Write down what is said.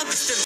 understand